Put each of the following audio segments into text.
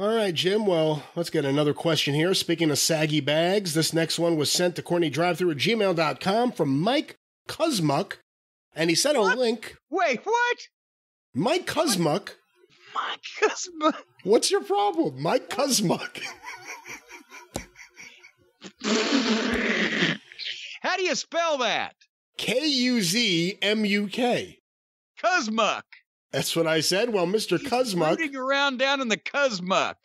All right, Jim. Well, let's get another question here. Speaking of saggy bags, this next one was sent to CornyDriveThru at gmail.com from Mike Kuzmuk, and he sent a What? link. Wait, what? Mike Kuzmuk? My cousin. What's your problem? Mike Kuzmuk. How do you spell that? K U Z M U K. Cuzmuck. That's what I said. Well, Mr. He's Kuzmuck. rooting around down in the Cuzmuck.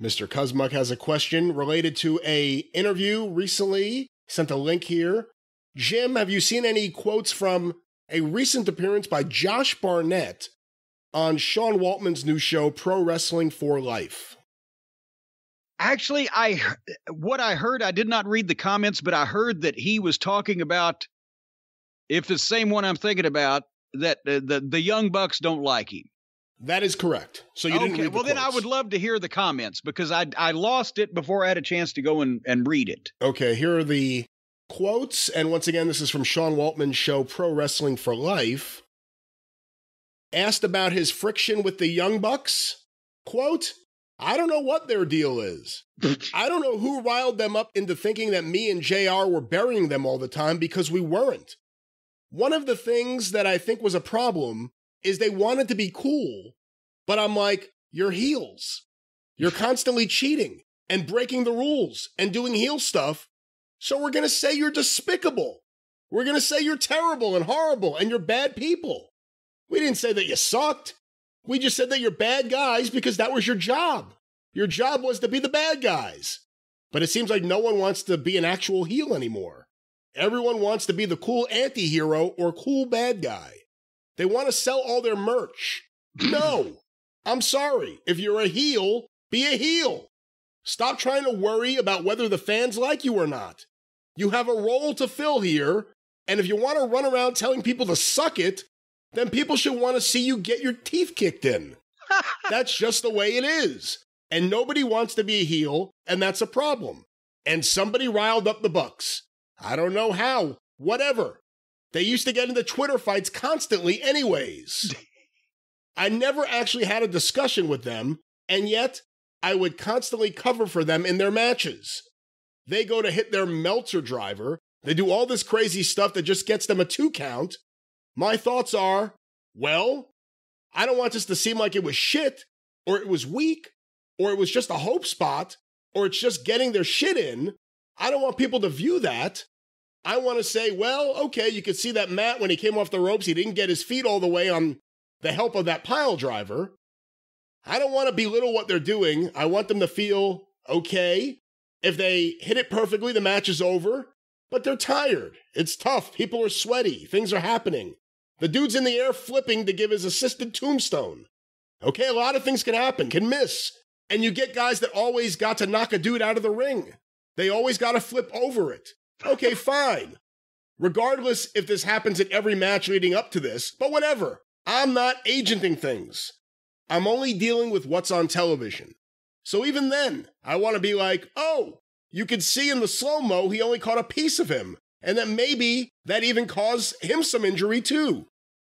Mr. Kuzmuk has a question related to a interview recently. Sent a link here. Jim, have you seen any quotes from a recent appearance by Josh Barnett on Sean Waltman's new show, Pro Wrestling for Life? Actually, I what I heard, I did not read the comments, but I heard that he was talking about if the same one I'm thinking about that uh, the the young bucks don't like him. That is correct. So you didn't okay, read the well then I would love to hear the comments because I I lost it before I had a chance to go and, and read it. Okay, here are the quotes. And once again, this is from Sean Waltman's show, Pro Wrestling for Life. Asked about his friction with the Young Bucks, quote, I don't know what their deal is. I don't know who riled them up into thinking that me and JR were burying them all the time because we weren't. One of the things that I think was a problem is they wanted to be cool, but I'm like, you're heels. You're constantly cheating and breaking the rules and doing heel stuff. So we're going to say you're despicable. We're going to say you're terrible and horrible and you're bad people. We didn't say that you sucked. We just said that you're bad guys because that was your job. Your job was to be the bad guys. But it seems like no one wants to be an actual heel anymore. Everyone wants to be the cool anti hero or cool bad guy. They want to sell all their merch. No, I'm sorry. If you're a heel, be a heel. Stop trying to worry about whether the fans like you or not. You have a role to fill here, and if you want to run around telling people to suck it, then people should want to see you get your teeth kicked in. that's just the way it is. And nobody wants to be a heel, and that's a problem. And somebody riled up the Bucks. I don't know how. Whatever. They used to get into Twitter fights constantly, anyways. I never actually had a discussion with them, and yet I would constantly cover for them in their matches. They go to hit their Meltzer driver. They do all this crazy stuff that just gets them a two count. My thoughts are well, I don't want this to seem like it was shit, or it was weak, or it was just a hope spot, or it's just getting their shit in. I don't want people to view that. I want to say, well, okay, you could see that Matt, when he came off the ropes, he didn't get his feet all the way on the help of that pile driver. I don't want to belittle what they're doing. I want them to feel okay. If they hit it perfectly, the match is over. But they're tired. It's tough. People are sweaty. Things are happening. The dude's in the air flipping to give his assisted tombstone. Okay, a lot of things can happen, can miss. And you get guys that always got to knock a dude out of the ring. They always got to flip over it. Okay, fine. Regardless if this happens at every match leading up to this, but whatever. I'm not agenting things. I'm only dealing with what's on television. So even then, I want to be like, oh, you could see in the slow mo he only caught a piece of him, and that maybe that even caused him some injury too.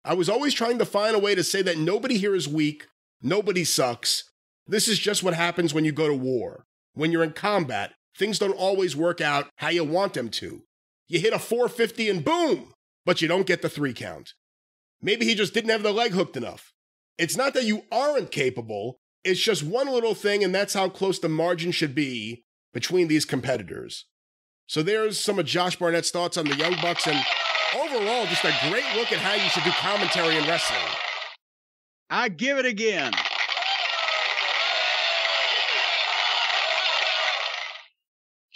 I was always trying to find a way to say that nobody here is weak, nobody sucks. This is just what happens when you go to war. When you're in combat, things don't always work out how you want them to. You hit a 450 and boom, but you don't get the three count. Maybe he just didn't have the leg hooked enough. It's not that you aren't capable, it's just one little thing, and that's how close the margin should be between these competitors. So there's some of Josh Barnett's thoughts on the Young Bucks, and overall, just a great look at how you should do commentary in wrestling. I give it again.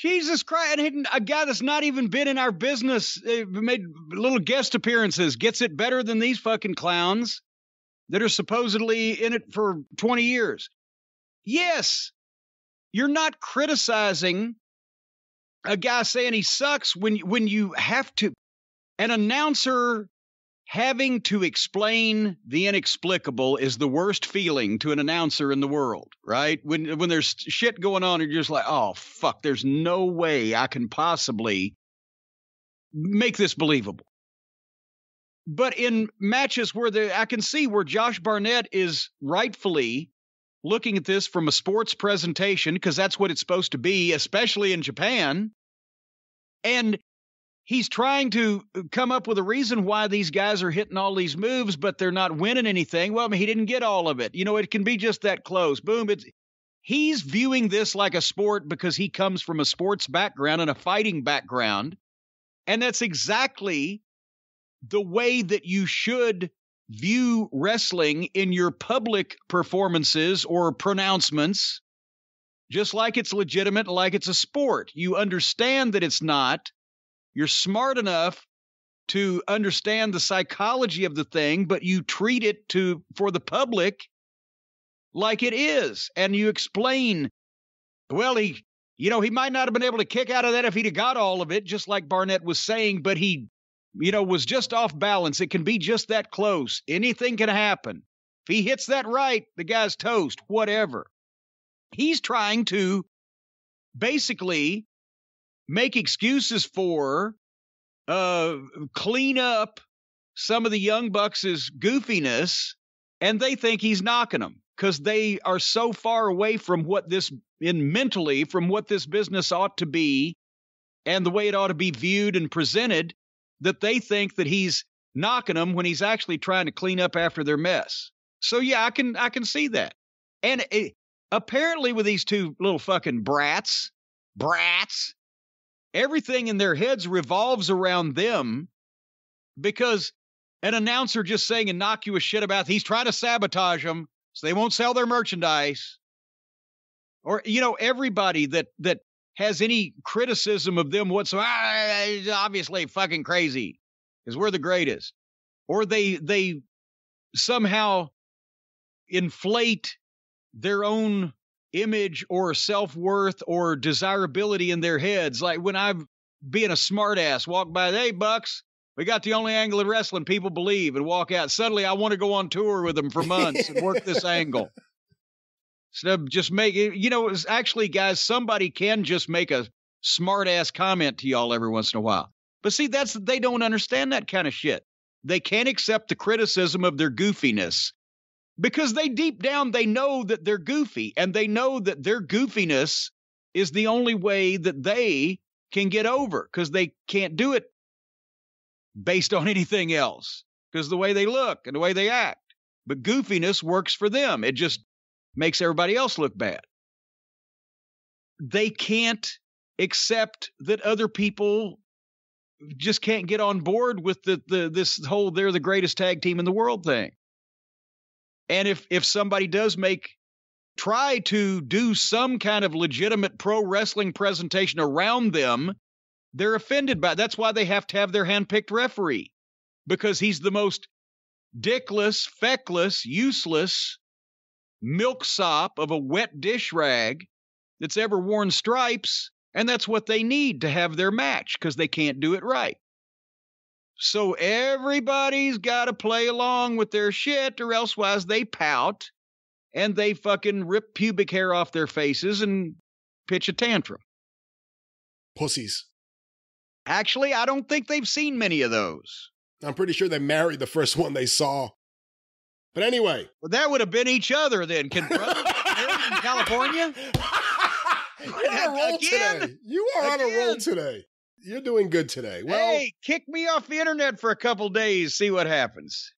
Jesus Christ! And a guy that's not even been in our business, uh, made little guest appearances, gets it better than these fucking clowns that are supposedly in it for 20 years. Yes, you're not criticizing a guy saying he sucks when when you have to an announcer having to explain the inexplicable is the worst feeling to an announcer in the world, right? When when there's shit going on, you're just like, oh fuck, there's no way I can possibly make this believable. But in matches where the I can see where Josh Barnett is rightfully looking at this from a sports presentation because that's what it's supposed to be, especially in Japan. And he's trying to come up with a reason why these guys are hitting all these moves, but they're not winning anything. Well, I mean, he didn't get all of it. You know, it can be just that close. Boom. It's he's viewing this like a sport because he comes from a sports background and a fighting background. And that's exactly the way that you should view wrestling in your public performances or pronouncements, just like it's legitimate, like it's a sport. You understand that it's not. You're smart enough to understand the psychology of the thing, but you treat it to for the public like it is. And you explain, well, he you know, he might not have been able to kick out of that if he'd have got all of it, just like Barnett was saying, but he you know, was just off balance. It can be just that close. Anything can happen. If he hits that right, the guy's toast, whatever. He's trying to basically make excuses for uh clean up some of the young bucks' goofiness and they think he's knocking them because they are so far away from what this in mentally from what this business ought to be and the way it ought to be viewed and presented that they think that he's knocking them when he's actually trying to clean up after their mess. So yeah, I can I can see that. And it, apparently with these two little fucking brats, brats, everything in their heads revolves around them because an announcer just saying innocuous shit about he's trying to sabotage them so they won't sell their merchandise. Or you know everybody that that has any criticism of them whatsoever, ah, obviously fucking crazy because we're the greatest. Or they they somehow inflate their own image or self worth or desirability in their heads. Like when I'm being a smartass, walk by, hey Bucks, we got the only angle in wrestling people believe, and walk out. Suddenly, I want to go on tour with them for months and work this angle. Instead of just make it, you know, it's actually, guys, somebody can just make a smart ass comment to y'all every once in a while. But see, that's they don't understand that kind of shit. They can't accept the criticism of their goofiness because they deep down they know that they're goofy and they know that their goofiness is the only way that they can get over because they can't do it based on anything else because the way they look and the way they act. But goofiness works for them. It just makes everybody else look bad. They can't accept that other people just can't get on board with the, the this whole they're the greatest tag team in the world thing. And if if somebody does make try to do some kind of legitimate pro wrestling presentation around them, they're offended by it. That's why they have to have their handpicked referee because he's the most dickless, feckless, useless milksop of a wet dish rag that's ever worn stripes, and that's what they need to have their match because they can't do it right. So everybody's got to play along with their shit, or elsewise they pout and they fucking rip pubic hair off their faces and pitch a tantrum. Pussies. Actually, I don't think they've seen many of those. I'm pretty sure they married the first one they saw. But anyway, well, that would have been each other then. Can brothers in California? You're on a roll Again? today. You are Again? on a roll today. You're doing good today. Well, hey, kick me off the internet for a couple days. See what happens.